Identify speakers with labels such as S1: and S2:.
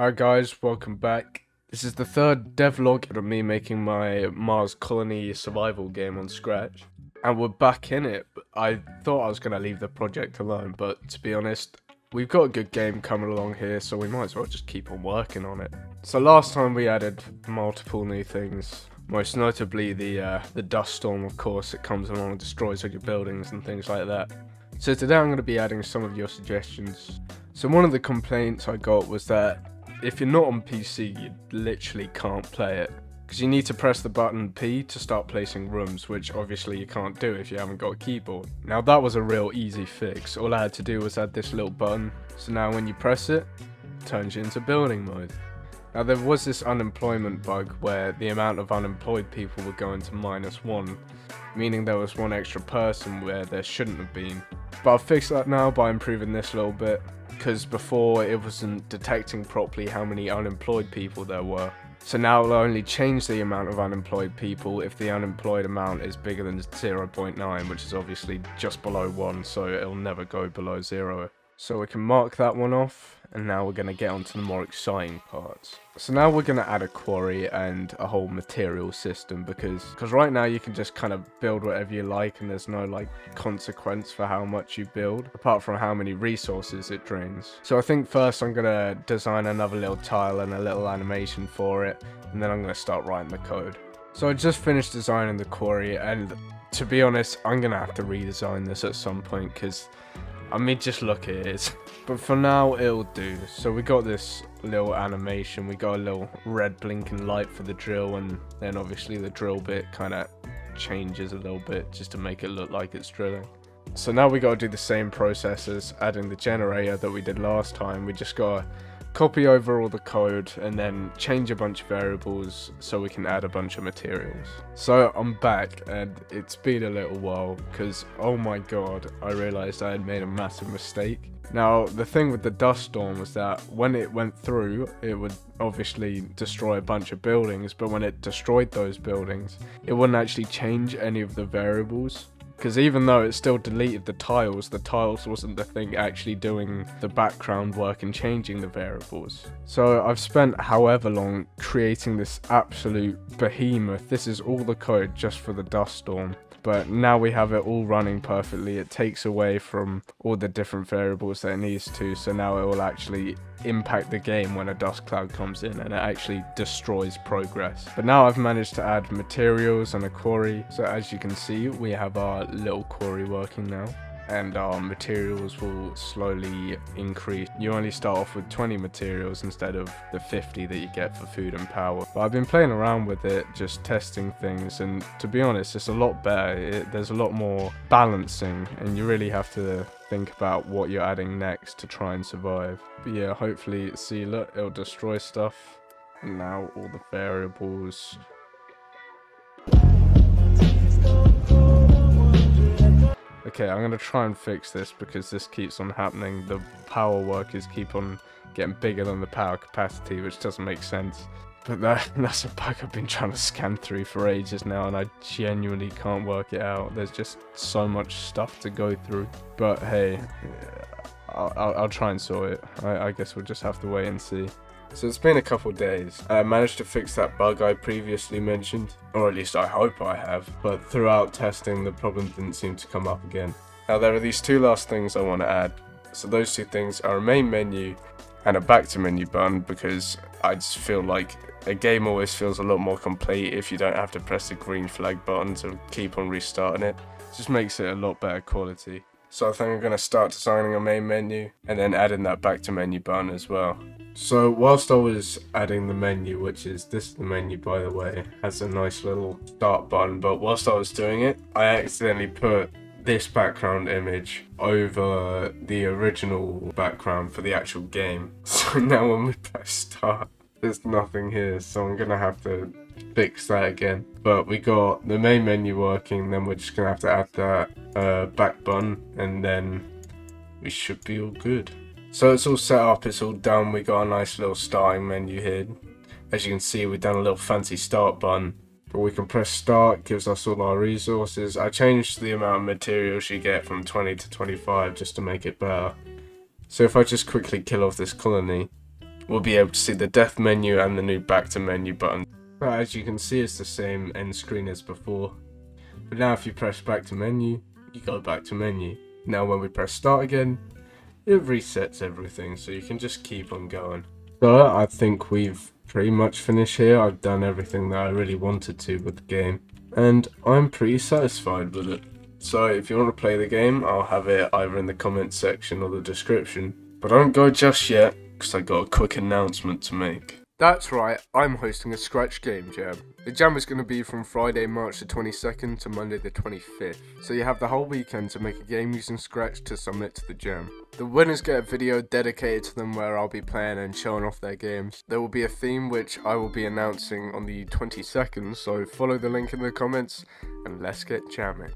S1: Alright guys, welcome back. This is the third devlog of me making my Mars colony survival game on Scratch. And we're back in it. I thought I was going to leave the project alone, but to be honest, we've got a good game coming along here, so we might as well just keep on working on it. So last time we added multiple new things, most notably the uh, the dust storm, of course, it comes along and destroys all your buildings and things like that. So today I'm going to be adding some of your suggestions. So one of the complaints I got was that if you're not on PC, you literally can't play it. Because you need to press the button P to start placing rooms, which obviously you can't do if you haven't got a keyboard. Now that was a real easy fix. All I had to do was add this little button. So now when you press it, it turns you into building mode. Now there was this unemployment bug where the amount of unemployed people would go into minus one, meaning there was one extra person where there shouldn't have been. But I've fixed that now by improving this a little bit, because before it wasn't detecting properly how many unemployed people there were. So now it'll only change the amount of unemployed people if the unemployed amount is bigger than 0.9, which is obviously just below 1, so it'll never go below 0. So we can mark that one off, and now we're going to get on to the more exciting parts. So now we're going to add a quarry and a whole material system because because right now you can just kind of build whatever you like and there's no like consequence for how much you build apart from how many resources it drains. So I think first I'm going to design another little tile and a little animation for it and then I'm going to start writing the code. So I just finished designing the quarry and to be honest I'm going to have to redesign this at some point because I mean, just look at it. But for now, it'll do. So we got this little animation. We got a little red blinking light for the drill. And then obviously the drill bit kind of changes a little bit just to make it look like it's drilling. So now we got to do the same process as adding the generator that we did last time. We just got to copy over all the code and then change a bunch of variables so we can add a bunch of materials. So I'm back and it's been a little while because oh my god I realized I had made a massive mistake. Now the thing with the dust storm was that when it went through it would obviously destroy a bunch of buildings but when it destroyed those buildings it wouldn't actually change any of the variables because even though it still deleted the tiles, the tiles wasn't the thing actually doing the background work and changing the variables. So I've spent however long creating this absolute behemoth. This is all the code just for the dust storm but now we have it all running perfectly it takes away from all the different variables that it needs to so now it will actually impact the game when a dust cloud comes in and it actually destroys progress. But now I've managed to add materials and a quarry so as you can see we have our little quarry working now and our materials will slowly increase. You only start off with 20 materials instead of the 50 that you get for food and power. But I've been playing around with it, just testing things, and to be honest, it's a lot better. It, there's a lot more balancing, and you really have to think about what you're adding next to try and survive. But yeah, hopefully, see, look, it'll destroy stuff. And now all the variables Okay, I'm going to try and fix this because this keeps on happening. The power workers keep on getting bigger than the power capacity, which doesn't make sense. But that, that's a bug I've been trying to scan through for ages now, and I genuinely can't work it out. There's just so much stuff to go through. But hey, I'll, I'll, I'll try and sort it. I, I guess we'll just have to wait and see. So it's been a couple days. I managed to fix that bug I previously mentioned, or at least I hope I have, but throughout testing the problem didn't seem to come up again. Now there are these two last things I want to add. So those two things are a main menu and a back to menu button because I just feel like a game always feels a lot more complete if you don't have to press the green flag button to keep on restarting it. it just makes it a lot better quality. So I think I'm going to start designing a main menu and then adding that back to menu button as well. So whilst I was adding the menu, which is this the menu by the way, has a nice little start button, but whilst I was doing it, I accidentally put this background image over the original background for the actual game. So now when we press start, there's nothing here, so I'm gonna have to fix that again. But we got the main menu working, then we're just gonna have to add that uh, back button, and then we should be all good. So it's all set up, it's all done. We got a nice little starting menu here. As you can see, we've done a little fancy start button. But we can press start, gives us all our resources. I changed the amount of materials you get from 20 to 25 just to make it better. So if I just quickly kill off this colony, we'll be able to see the death menu and the new back to menu button. But as you can see, it's the same end screen as before. But now if you press back to menu, you go back to menu. Now when we press start again, it resets everything, so you can just keep on going. So I think we've pretty much finished here. I've done everything that I really wanted to with the game, and I'm pretty satisfied with it. So if you want to play the game, I'll have it either in the comments section or the description. But I don't go just yet, because I got a quick announcement to make. That's right, I'm hosting a Scratch Game Jam. The jam is going to be from Friday, March the 22nd to Monday the 25th, so you have the whole weekend to make a game using Scratch to submit to the jam. The winners get a video dedicated to them where I'll be playing and showing off their games. There will be a theme which I will be announcing on the 22nd, so follow the link in the comments and let's get jamming.